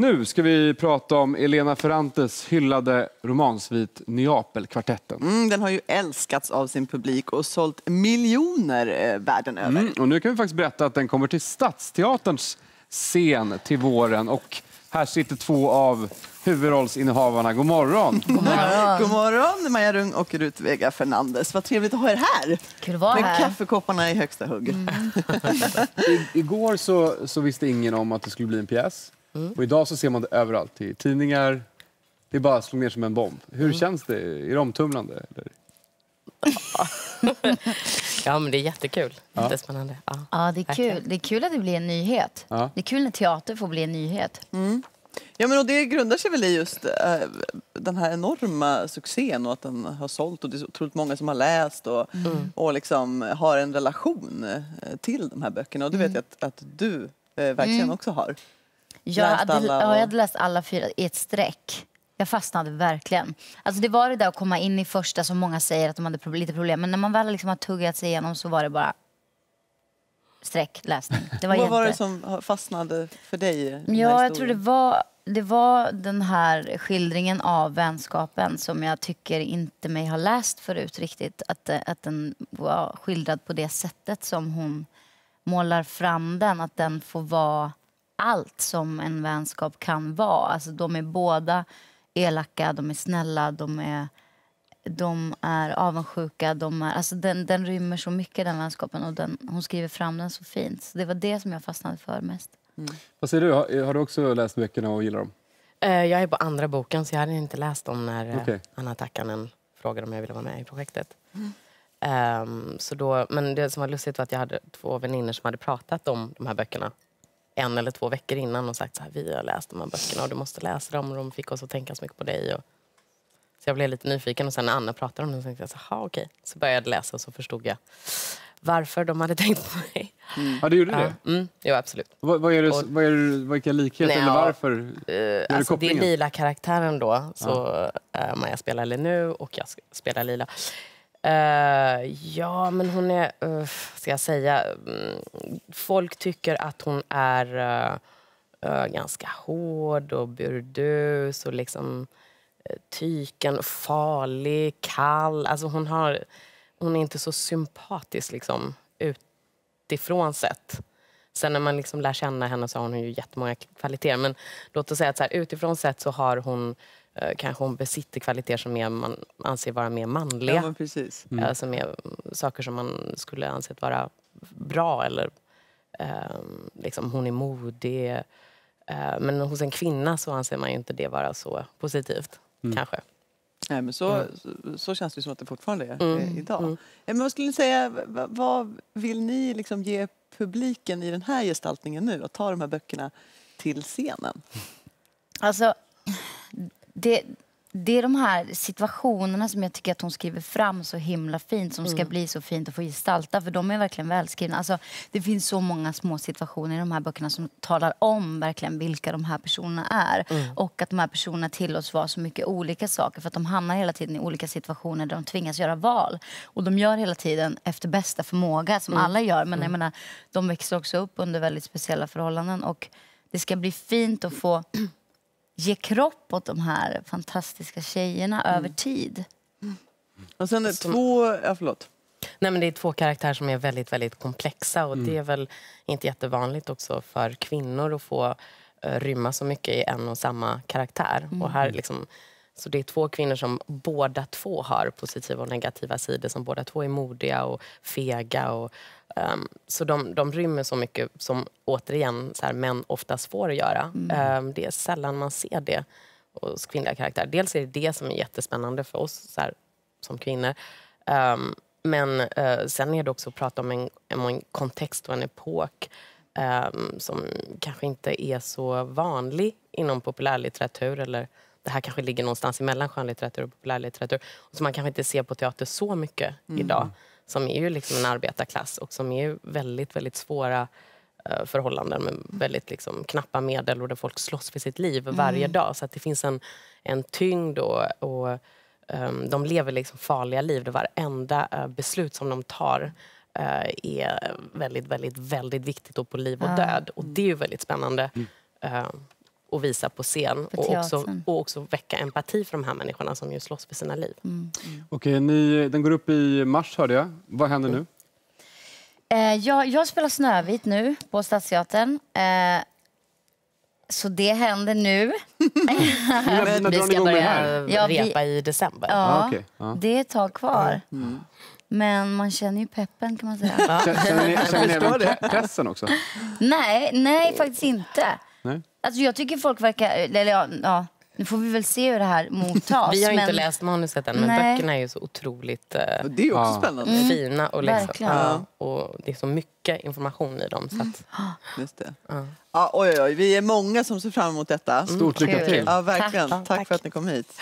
Nu ska vi prata om Elena Ferrantes hyllade romansvit Neapelkvartetten. Mm, den har ju älskats av sin publik och sålt miljoner eh, världen över. Mm, och nu kan vi faktiskt berätta att den kommer till Stadsteaterns scen till våren. Och här sitter två av huvudrollsinnehavarna. God morgon! God morgon. God morgon Maja Rung och Rut Vega Fernandes. Vad trevligt att ha er här. Kul att vara Med här. kaffekopparna i högsta hugg. I, igår så, så visste ingen om att det skulle bli en pjäs. Och idag så ser man det överallt. I tidningar. Det bara slog ner som en bomb. Hur känns det? Är det omtumlande? Eller? Ja, men det är jättekul. Jättespännande. Ja. Ja, det är kul. Det är kul att det blir en nyhet. Ja. Det är kul när teater får bli en nyhet. Ja, men och det grundar sig väl i just eh, den här enorma succén och att den har sålt och det är så otroligt många som har läst och, och liksom har en relation eh, till de här böckerna. Och det vet jag att, att du eh, verkligen också har. Jag hade, alla ja, jag hade läst alla fyra i ett streck. Jag fastnade verkligen. Alltså det var det där att komma in i första som många säger att de hade lite problem. Men när man väl liksom har tuggat sig igenom så var det bara sträckläsning. Det var Vad var det jätte- som fastnade för dig? Ja, jag tror det var, det var den här skildringen av vänskapen som jag tycker inte mig har läst förut riktigt. Att, eh, att den var skildrad på det sättet som hon målar fram den. Att den får vara allt som en vänskap kan vara. Alltså de är båda elaka, de är snälla, de är, de är avundsjuka. De är, alltså den, den rymmer så mycket den vänskapen och den, hon skriver fram den så fint. Så det var det som jag fastnade för mest. Vad säger du? Har, har du också läst böckerna och gillar dem? Eh, Jag är på andra boken, så jag hade inte läst dem när eh, Okej. Anna Takkanen frågade om jag ville vara med i projektet. Ehm, så då, men det som var lustigt var att jag hade två vänner som hade pratat om de här böckerna en eller två veckor innan och sagt så här, vi har läst de här böckerna och du måste läsa dem och de fick oss att tänka så mycket på dig. Och, så jag blev lite nyfiken och sen när Anna pratade om det så tänkte jag så här, "Ha, okej. Så började jag läsa och så förstod jag varför de hade tänkt på mig. Ja, du gjorde Ja, det? mm, jo, absolut. Vad, vad är det, Och- vad är det, vilka likheter Nej, eller ja. varför? Du alltså det är? Lila-karaktären då. Så eh, Maja spelar Lenu och jag spelar Lila. Uh, ja, men hon är... Uh, ska jag säga? Mm, folk tycker att hon är uh, eh, ganska hård och burdus och liksom uh, tyken, farlig, kall. Alltså hon, har, hon är inte så sympatisk liksom, utifrån sett. Sen när man liksom lär känna henne så har hon ju jättemånga kvaliteter. Men låt oss säga att så här, utifrån sett så har hon eh, kanske hon besitter kvaliteter som är, man anser vara mer manliga. Ja, precis. Eh, som är mm, saker som man skulle ansett vara bra. Eller ehm, liksom, hon är modig. Eh, men hos en kvinna så anser man ju inte det vara så positivt. Kanske. Nej, men så, så, så känns det som att det fortfarande är Mm, eh, idag. mm. Eh, Men vad skulle ni säga, vad vill ni liksom ge publiken i den här gestaltningen nu? Att ta de här böckerna till scenen? Alltså, det, det är de här situationerna som jag tycker att hon skriver fram så himla fint som ska bli så fint att få gestalta för de är verkligen välskrivna. Alltså, det finns så många små situationer i de här böckerna som talar om verkligen vilka de här personerna är. Och att de här personerna tillåts vara så mycket olika saker för att de hamnar hela tiden i olika situationer där de tvingas göra val. Och de gör hela tiden efter bästa förmåga som alla gör. Men jag menar, de växer också upp under väldigt speciella förhållanden. Och det ska bli fint att få ge kropp åt de här fantastiska tjejerna över tid. Och sen är två, ja förlåt. Nej, men det är två karaktärer som är väldigt, väldigt komplexa och det är väl inte jättevanligt också för kvinnor att få eh, rymma så mycket i en och samma karaktär. Och här liksom, så det är två kvinnor som båda två har positiva och negativa sidor, som båda två är modiga och fega. Och, ehm, så de, de rymmer så mycket som återigen så här, män oftast får göra. Ehm, det är sällan man ser det hos kvinnliga karaktärer. Dels är det det som är jättespännande för oss så här, som kvinnor. Ehm, men eh, sen är det också att prata om en, om en kontext och en epok som kanske inte är så vanlig inom populärlitteratur. Eller det här kanske ligger någonstans mellan skönlitteratur och populärlitteratur. Och som man kanske inte ser på teater så mycket idag. Som är ju liksom en arbetarklass och som är väldigt, väldigt svåra eh, förhållanden med väldigt liksom, knappa medel och där folk slåss för sitt liv varje dag. Så att det finns en, en tyngd och, och ehm, de lever liksom farliga liv. Det varenda uh, beslut som de tar eh, är väldigt, väldigt, väldigt viktigt och på liv och död. Och det är ju väldigt spännande. Eh, att visa på scen. På och, också, och också väcka empati för de här människorna som ju slåss för sina liv. Okej, ni, den går upp i mars hörde jag. Vad händer nu? Eh, jag, jag spelar Snövit nu på Stadsteatern. Eh, så det händer nu. När Vi ska börja? Ja, vi- repa i december. Ja, Ah. Ja. Det är ett tag kvar. Men man känner ju peppen kan man säga. Känner, ni, känner ni även pressen också? nej, nej faktiskt inte. Alltså jag tycker folk verkar, eller ja, ja nu får vi väl se hur det här mottas. Vi har men, inte läst manuset än, men Nej. böckerna är ju så otroligt eh, Det är också Ja. spännande. fina. Och, Verkligen. ja, och det är så mycket information i dem. Så att, Just det. ja. Ja, oj, oj, oj. Vi är många som ser fram emot detta. Stort lycka till. Ja, verkligen. Tack, Tack. för att ni kom hit.